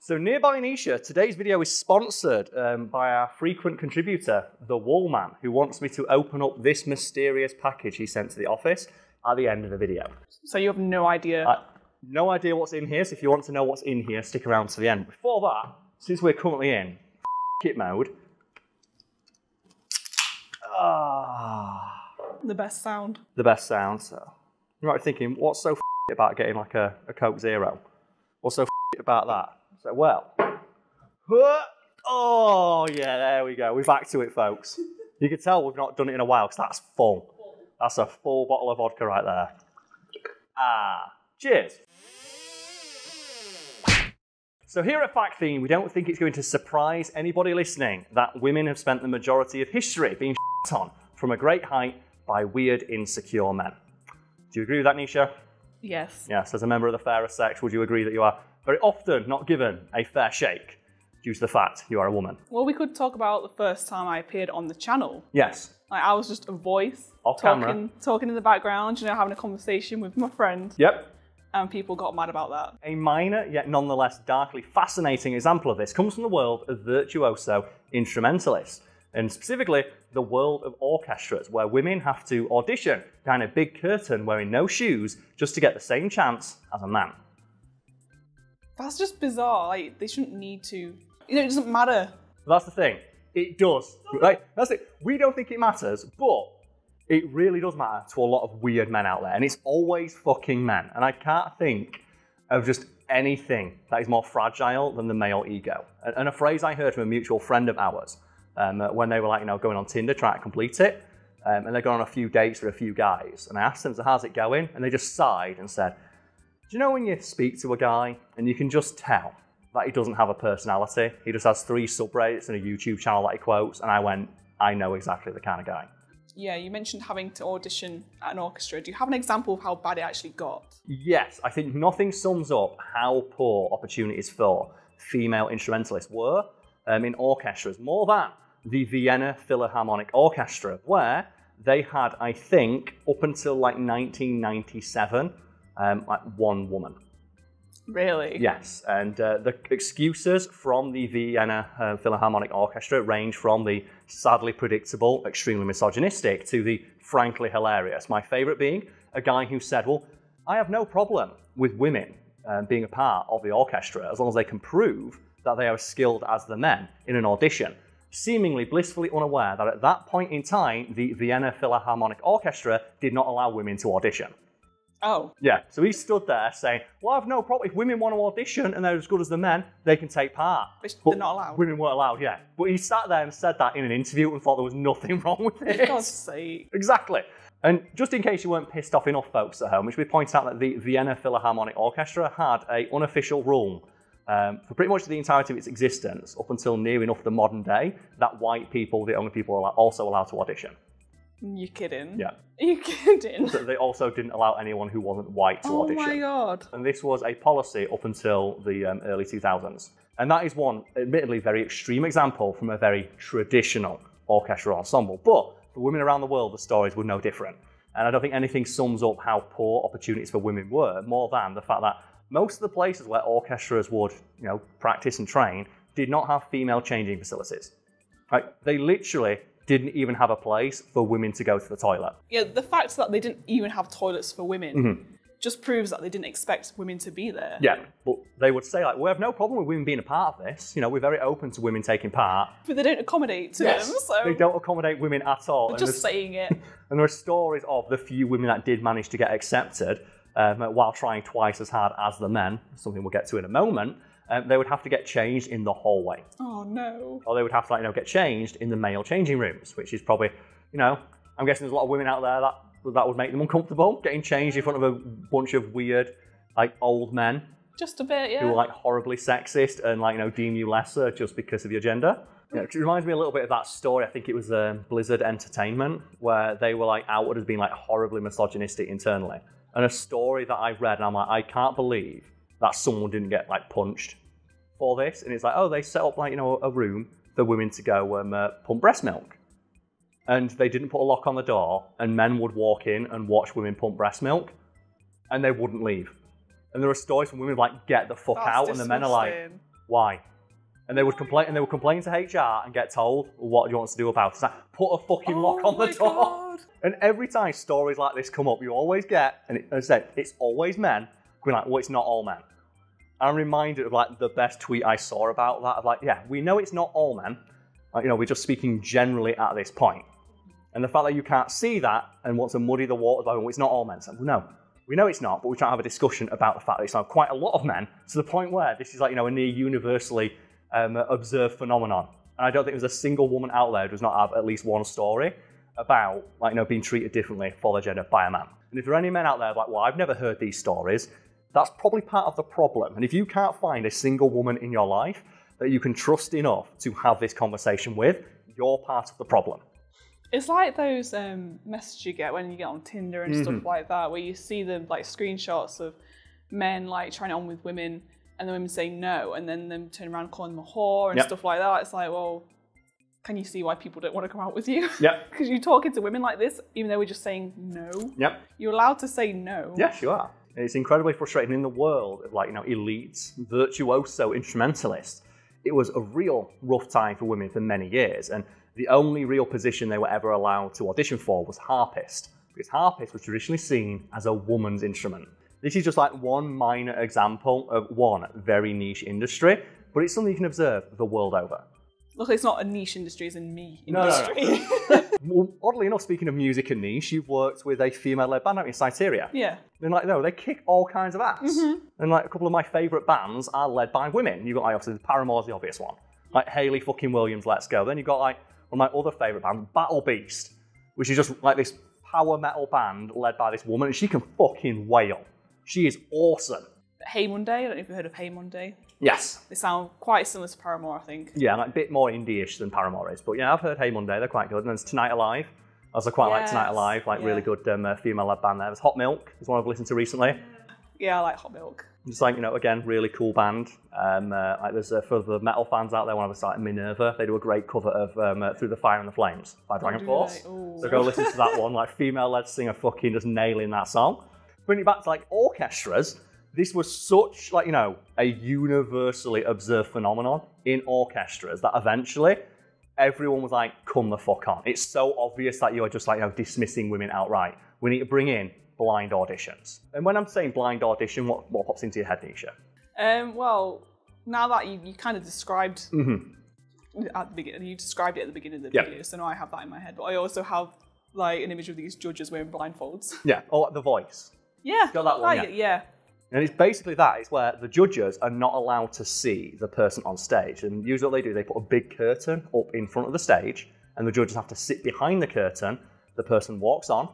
So, Nearby Nisha, today's video is sponsored um, by our frequent contributor, The Wool Man, who wants me to open up this mysterious package he sent to the office at the end of the video. So you have no idea. I, no idea what's in here, so if you want to know what's in here, stick around to the end. Before that, since we're currently in kit mode, ah, the best sound. the best sound. So you might be thinking, what's so about getting like a, a Coke Zero? What's so about that? So well, oh yeah, there we go. We're back to it, folks. You can tell we've not done it in a while because that's full. That's a full bottle of vodka right there. Ah, cheers. So here at Fact Fiend, we don't think it's going to surprise anybody listening that women have spent the majority of history being on from a great height by weird, insecure men. Do you agree with that, Nisha? Yes. Yes, as a member of the fairer sex, would you agree that you are very often not given a fair shake due to the fact you are a woman? Well, we could talk about the first time I appeared on the channel. Yes. Like I was just a voice Off talking, camera. talking in the background, you know, having a conversation with my friend, Yep. and people got mad about that. A minor yet nonetheless darkly fascinating example of this comes from the world of virtuoso instrumentalists, and specifically the world of orchestras, where women have to audition behind a big curtain wearing no shoes just to get the same chance as a man. That's just bizarre. Like they shouldn't need to. You know, it doesn't matter. That's the thing. It does. Right? That's it. We don't think it matters, but it really does matter to a lot of weird men out there. And it's always fucking men. And I can't think of just anything that is more fragile than the male ego. And, and a phrase I heard from a mutual friend of ours um, uh, when they were like, you know, going on Tinder trying to complete it. Um, and they're going on a few dates with a few guys. And I asked them, so how's it going? And they just sighed and said, do you know when you speak to a guy and you can just tell that he doesn't have a personality? He just has three subreddits and a YouTube channel that he quotes. And I went, I know exactly the kind of guy. Yeah, you mentioned having to audition at an orchestra. Do you have an example of how bad it actually got? Yes, I think nothing sums up how poor opportunities for female instrumentalists were um, in orchestras more than the Vienna Philharmonic Orchestra, where they had, I think, up until like 1997, um, like one woman. Really? Yes, and uh, the excuses from the Vienna uh, Philharmonic Orchestra range from the sadly predictable, extremely misogynistic, to the frankly hilarious. My favourite being a guy who said, Well, I have no problem with women um, being a part of the orchestra as long as they can prove that they are as skilled as the men in an audition. Seemingly blissfully unaware that at that point in time, the Vienna Philharmonic Orchestra did not allow women to audition. Oh, Yeah, so he stood there saying, Well, I've no problem. If women want to audition and they're as good as the men, they can take part. But But they're not allowed. Women weren't allowed, yeah. But he sat there and said that in an interview and thought there was nothing wrong with it. for. God's sake. Exactly. And just in case you weren't pissed off enough, folks at home, which we should point out that the Vienna Philharmonic Orchestra had a unofficial rule um, for pretty much the entirety of its existence, up until near enough the modern day, that white people, the only people are also allowed to audition. You kidding? Yeah. You kidding? But they also didn't allow anyone who wasn't white to oh audition. Oh my god. and this was a policy up until the um, early 2000s. And that is one, admittedly, very extreme example from a very traditional orchestral ensemble. But for women around the world, the stories were no different. And I don't think anything sums up how poor opportunities for women were more than the fact that most of the places where orchestras would, you know, practice and train did not have female changing facilities. Right? They literally didn't even have a place for women to go to the toilet. Yeah, the fact that they didn't even have toilets for women Mm-hmm. just proves that they didn't expect women to be there. Yeah, but they would say like, we have no problem with women being a part of this. You know, we're very open to women taking part. But they don't accommodate to them, so They don't accommodate women at all. Just saying it. and there are stories of the few women that did manage to get accepted um, while trying twice as hard as the men, something we'll get to in a moment. Um, they would have to get changed in the hallway, Oh no. or they would have to, like, you know, get changed in the male changing rooms, which is probably, you know, I'm guessing there's a lot of women out there that that would make them uncomfortable getting changed in front of a bunch of weird, like, old men Just a bit, yeah. who are like horribly sexist and like you know deem you lesser just because of your gender. Yeah, it reminds me a little bit of that story. I think it was um, Blizzard Entertainment where they were like outward as being like horribly misogynistic internally, and a story that I read and I'm like I can't believe that someone didn't get like punched for this. And it's like oh they set up like you know a room for women to go um, uh, pump breast milk. And they didn't put a lock on the door, and men would walk in and watch women pump breast milk, and they wouldn't leave. And there are stories from women like, get the fuck That's out, and the men are like. Why? And they would complain, and they would complain to HR and get told, "What do you want us to do about it?" It's like, put a fucking lock Oh on the door. God. And every time stories like this come up, you always get, and it, as I said, it's always men going like, "Well, it's not all men." I'm reminded of like the best tweet I saw about that. Of like, yeah, we know it's not all men. Like, you know, we're just speaking generally at this point. And the fact that you can't see that and want to muddy the waters by, well, it's not all men. So, well, no, we know it's not, but we're trying to have a discussion about the fact that it's not quite a lot of men to the point where this is like, you know, a near universally um, observed phenomenon. And I don't think there's a single woman out there who does not have at least one story about, like, you know, being treated differently for their gender by a man. And if there are any men out there like, well, I've never heard these stories, that's probably part of the problem. And if you can't find a single woman in your life that you can trust enough to have this conversation with, you're part of the problem. It's like those um, messages you get when you get on Tinder and Mm-hmm. stuff like that, where you see the like screenshots of men like trying it on with women, and the women saying no, and then them turning around calling them a whore and Yep. stuff like that. It's like, well, can you see why people don't want to come out with you? Yeah. Because you're talking to women like this, even though we're just saying no. Yep. You're allowed to say no. Yes, you are. And it's incredibly frustrating in the world of like, you know, elites, virtuoso instrumentalists. It was a real rough time for women for many years. And the only real position they were ever allowed to audition for was harpist. Because harpist was traditionally seen as a woman's instrument. This is just like one minor example of one very niche industry, but it's something you can observe the world over. Look, it's not a niche industry, it's a me No, no, no. oddly enough, speaking of music and niche, you've worked with a female-led band, haven't you, Cyteria? yeah. And like, no, they kick all kinds of ass. Mm-hmm. And like a couple of my favourite bands are led by women. You've got like obviously Paramore's the obvious one. Like Hayley fucking Williams, Let's Go. Then you've got like one of my other favourite bands, Battle Beast, which is just like this power metal band led by this woman, and she can fucking wail. She is awesome. Hey Monday, I don't know if you've heard of Hey Monday. Yes. They sound quite similar to Paramore, I think. Yeah, like a bit more indie-ish than Paramore is. But yeah, I've heard Hey Monday, they're quite good. And there's Tonight Alive. I also quite like Tonight Alive, like really good um, uh, female-led band there. There's Hot Milk, is one I've listened to recently. Yeah, I like Hot Milk. Just like, you know, again, really cool band. Um, uh, like there's uh, for the metal fans out there, one of us like Minniva, they do a great cover of um, uh, Through the Fire and the Flames by DragonForce. So go listen to that one. Like female led singer fucking just nailing that song. Bringing it back to like orchestras, this was such like, you know, a universally observed phenomenon in orchestras that eventually everyone was like, come the fuck on. It's so obvious that you are just like, you know, dismissing women outright. We need to bring in blind auditions. And when I'm saying blind audition, what, what pops into your head, Nisha? Um, well, now that you, you kind of described Mm-hmm. at the beginning, you described it at the beginning of the Yep. video, so now I have that in my head. But I also have like an image of these judges wearing blindfolds. Yeah, or the voice. yeah, Got that one, like yeah. it, yeah. And it's basically that. It's where the judges are not allowed to see the person on stage. And usually what they do, they put a big curtain up in front of the stage, and the judges have to sit behind the curtain. The person walks on,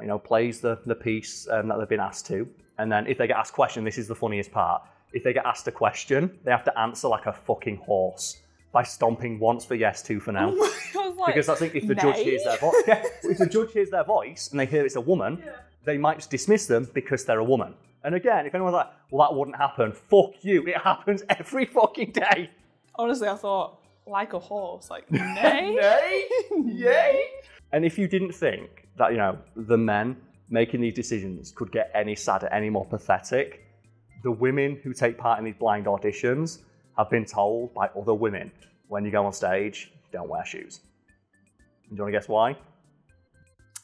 you know, plays the, the piece um, that they've been asked to. And then if they get asked a question, this is the funniest part. If they get asked a question, they have to answer like a fucking horse by stomping once for yes, two for no. Like, Because I think if the judge hears their voice, yeah, if the judge hears their voice and they hear it's a woman, they might just dismiss them because they're a woman. And again, if anyone's like, "Well, that wouldn't happen," fuck you. It happens every fucking day. Honestly, I thought like a horse, like nay, Nay, yay. And if you didn't think that you know the men making these decisions could get any sadder, any more pathetic, the women who take part in these blind auditions have been told by other women when you go on stage, don't wear shoes. And do you want to guess why?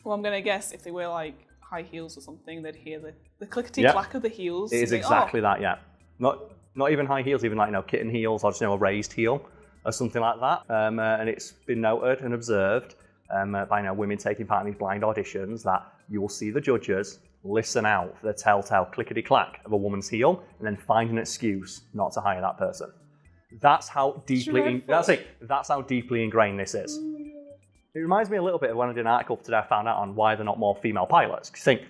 Well, I'm gonna guess if they were like high heels or something, they'd hear the, the clickety Yep. clack of the heels. It is think, exactly oh, that, yeah. Not not even high heels, even like you know kitten heels or just you know a raised heel or something like that. Um, uh, and it's been noted and observed um, uh, by you know, women taking part in these blind auditions that you will see the judges listen out for the telltale clickety clack of a woman's heel and then find an excuse not to hire that person. That's how deeply in, that's it. That's how deeply ingrained this is. It reminds me a little bit of when I did an article today I found out on why there are not more female pilots. think,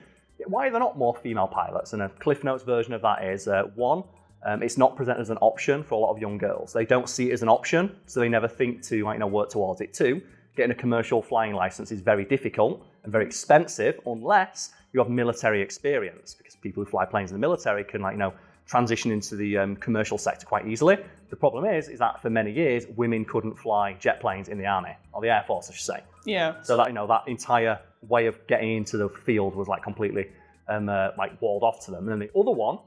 why are there not more female pilots? And a Cliff Notes version of that is uh, one, um, it's not presented as an option for a lot of young girls. They don't see it as an option, so they never think to like, you know, work towards it. Two, getting a commercial flying license is very difficult and very expensive unless you have military experience, because people who fly planes in the military can like, you know, transition into the um, commercial sector quite easily. The problem is, is that for many years, women couldn't fly jet planes in the army or the air force, I should say. Yeah. So that you know that entire way of getting into the field was like completely um, uh, like walled off to them. And then the other one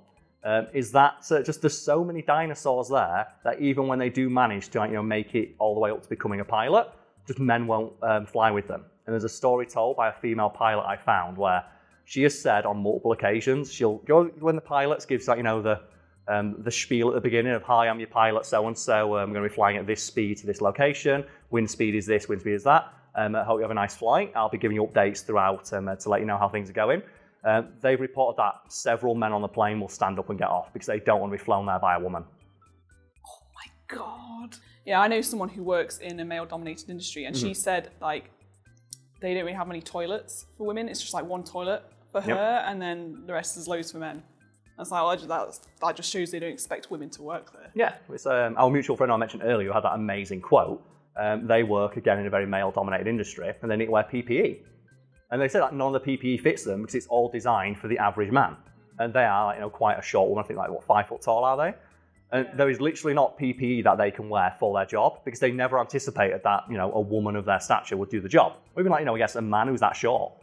um, is that uh, just there's so many dinosaurs there that even when they do manage to you know make it all the way up to becoming a pilot, just men won't um, fly with them. And there's a story told by a female pilot I found where she has said on multiple occasions she'll go when the pilots gives like you know the um, the spiel at the beginning of hi I'm your pilot so and so I'm going to be flying at this speed to this location wind speed is this wind speed is that um, I hope you have a nice flight I'll be giving you updates throughout um, uh, to let you know how things are going uh, they've reported that several men on the plane will stand up and get off because they don't want to be flown there by a woman Oh my god. Yeah, I know someone who works in a male dominated industry and Mm-hmm. she said like they don't really have many toilets for women. It's just like one toilet for her Yep. and then the rest is loads for men. Was like, well, that's, that just shows they don't expect women to work there. Yeah, it's um, our mutual friend I mentioned earlier who had that amazing quote. Um, they work again in a very male-dominated industry, and they need to wear PPE. And they say that none of the PPE fits them because it's all designed for the average man. And they are, like, you know, quite a short woman. I think like what five foot tall are they? And there is literally not PPE that they can wear for their job because they never anticipated that you know a woman of their stature would do the job. Or even like you know, I guess a man who's that short.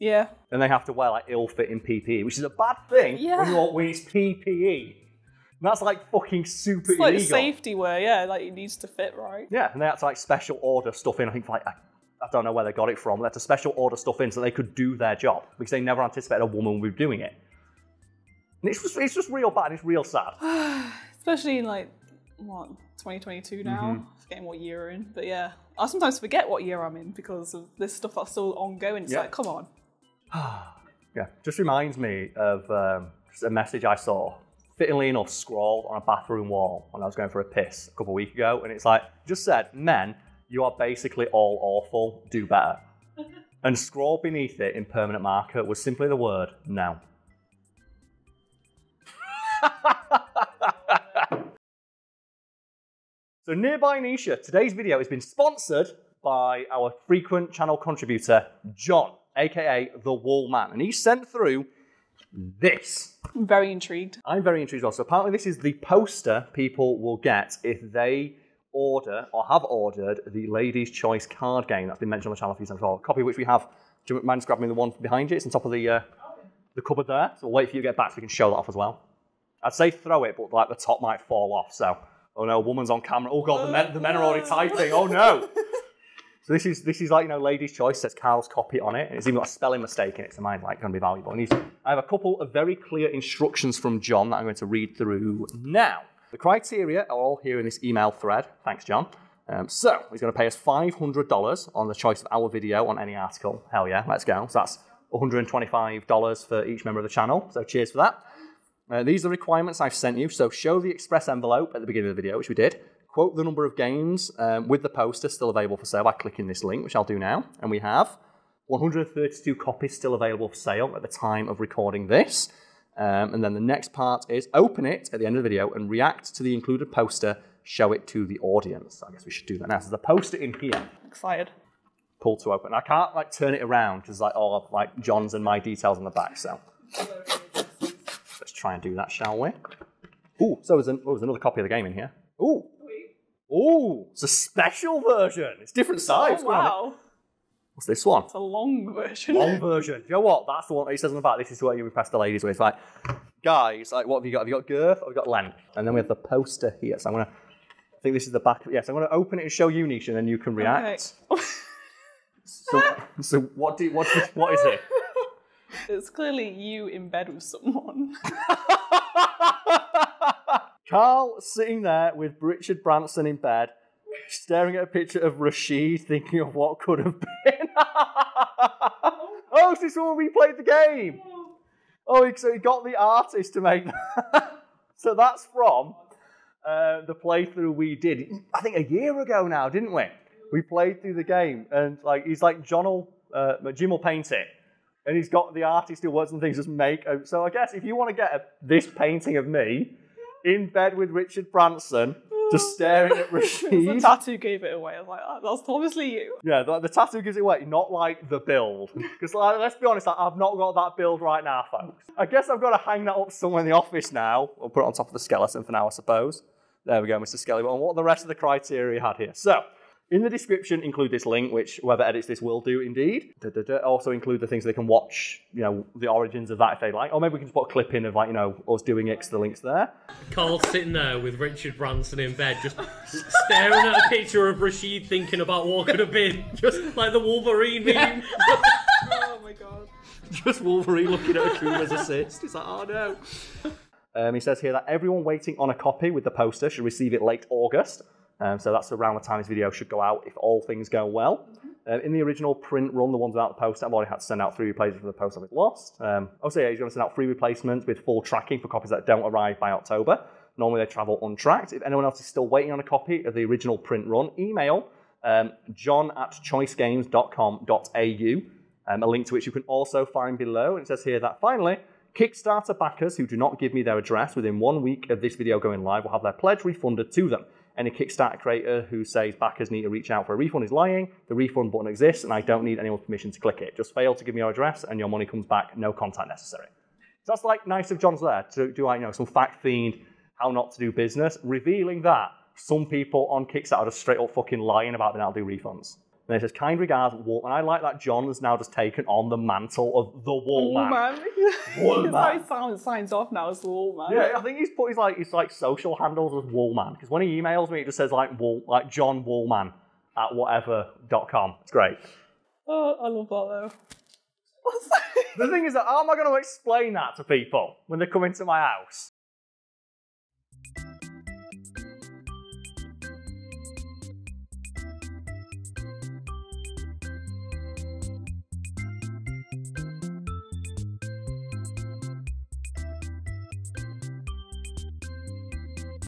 Yeah. And they have to wear like ill-fitting PPE, which is a bad thing Yeah. when you're when it's PPE. That's like fucking super It's like illegal. safety wear, yeah, like it needs to fit right. Yeah, and they had to like special order stuff in. I think like I, I don't know where they got it from. They had to special order stuff in so they could do their job because they never anticipated a woman would be doing it. And it's just, it's just real bad. It's real sad. Especially in like what 2022 now. Mm-hmm. Forgetting what year we're in, but yeah, I sometimes forget what year I'm in because of this stuff that's still ongoing. It's Yeah. like, come on, Yeah, just reminds me of um, a message I saw, fittingly enough, scrawled on a bathroom wall when I was going for a piss a couple of weeks ago, and it's like just said, "Men, you are basically all awful. Do better." and scrawled beneath it in permanent marker was simply the word "no." So, nearby Nisha, today's video has been sponsored by our frequent channel contributor, Jon, aka the Wool Man. And he sent through this. I'm very intrigued. I'm very intrigued also. Apparently, this is the poster people will get if they order or have ordered the Lady's Choice card game that's been mentioned on the channel a few times before. A copy of which we have. Do you mind just grabbing the one behind you? It's on top of the, uh, the cupboard there. So we'll wait for you to get back so we can show that off as well. I'd say throw it, but like the top might fall off. So, oh no, a woman's on camera. Oh god, the men, the men are already typing. Oh no. So this is this is like you know, Lady's Choice. Says Karl's copy on it, and it's even got a spelling mistake in it. So mine's like going to be valuable. And he's, I have a couple of very clear instructions from Jon that I'm going to read through now. The criteria are all here in this email thread. Thanks, Jon. Um, so he's going to pay us $500 on the choice of our video on any article. Hell yeah, let's go. So that's $125 for each member of the channel. So cheers for that. Uh, these are the requirements I've sent you. So show the express envelope at the beginning of the video, which we did. Quote the number of games um, with the poster still available for sale by clicking this link, which I'll do now. And we have 132 copies still available for sale at the time of recording this. Um, and then the next part is open it at the end of the video and react to the included poster, show it to the audience. I guess we should do that now. So there's a poster in here Excited. pull to open. I can't like turn it around because like all of like Jon's and my details on the back. So try and do that, shall we? Ooh, so there's, an, oh, there's another copy of the game in here. Ooh, ooh, it's a special version. It's different oh, size. Oh wow, What's this one? it's a long version. Long version. You know what? That's the one that he says on the back. This is what you impress the ladies with. It's like, guys, like, what have you got? Have you got girth or have you got length? And then we have the poster here. So I'm gonna. I think this is the back. Yes, I'm gonna open it and show you, Nisha, and then you can react. Okay. So, so what do what do, what is it? it's clearly you in bed with someone. Karl sitting there with Richard Branson in bed, staring at a picture of Rashid, thinking of what could have been. oh, is this when we played the game? Oh, so he got the artist to make that. so that's from uh, the playthrough we did, I think a year ago now, didn't we? We played through the game, and like he's like Jon will, uh, Jim will paint it, and he's got the artist who works on things just make. So I guess if you want to get a, this painting of me in bed with Richard Branson, just staring at Richard the tattoo gave it away. I was like, oh, that's obviously you. Yeah, the, the tattoo gives it away, not like the build. Because like, let's be honest, like, I've not got that build right now, folks. I guess I've got to hang that up somewhere in the office now. We'll put it on top of the skeleton for now, I suppose. There we go, Mr. Skelly. And what are the rest of the criteria you had here? So, In the description, include this link, which whoever edits this will do indeed. Da, da, da. Also include the things they can watch, you know, the origins of that if they like. Or maybe we can just put a clip in of like, you know, us doing it 'cause the links there. Karl sitting there with Richard Branson in bed, just staring at a picture of Rashid thinking about what could have been, just like the Wolverine meme. oh my god. Just Wolverine looking at Akuma's assist. He's like, oh no. Um, he says here that everyone waiting on a copy with the poster should receive it late August. Um, so that's around the time this video should go out if all things go well. Uh, in the original print run, the ones without the post, I've already had to send out three replacements for the post I've lost. Um, also, yeah, he's going to send out three replacements with full tracking for copies that don't arrive by October. Normally they travel untracked. If anyone else is still waiting on a copy of the original print run, email um, jon at choicegames.com.au, um, a link to which you can also find below. And it says here that finally, Kickstarter backers who do not give me their address within one week of this video going live will have their pledge refunded to them. Any Kickstarter creator who says backers need to reach out for a refund is lying. The refund button exists, and I don't need anyone's permission to click it. Just fail to give me your address, and your money comes back. No contact necessary. So that's like nice of Jon's there to do like you know some fact themed how not to do business, revealing that some people on Kickstarter are just straight up fucking lying about being able to do refunds. And it says kind regards, Wool. And I like that Jon has now just taken on the mantle of the Wool Wool Man. man. Wool It's like signs off now as the wool man. Yeah, I think he's put his like his like social handles as Woolman because when he emails me, it just says like Wool, like Jon Woolman at whatever.com. It's great. Oh, I love that though. What's that? The thing is that how am I going to explain that to people when they come into my house?